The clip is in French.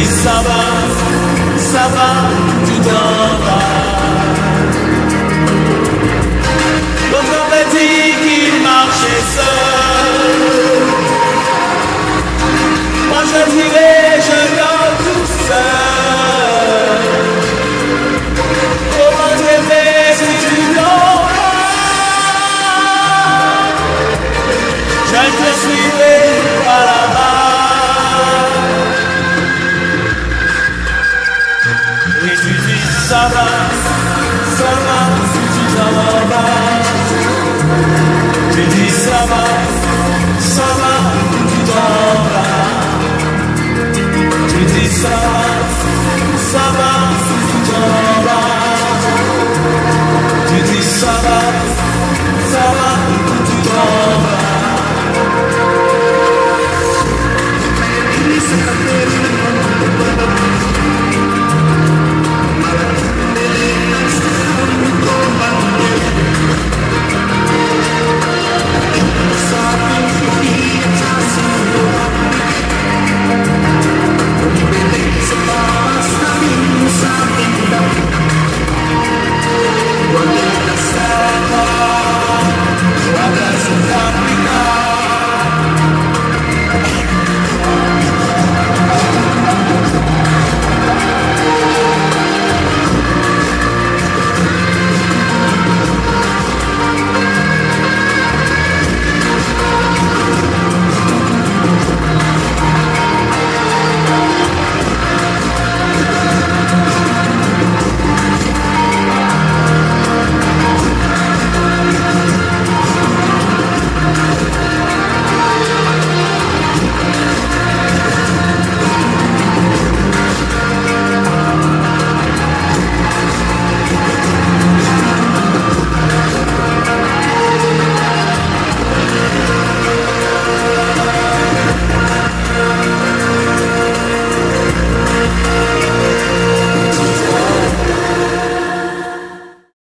dis ça va, ça va, tout en va. Mon grand petit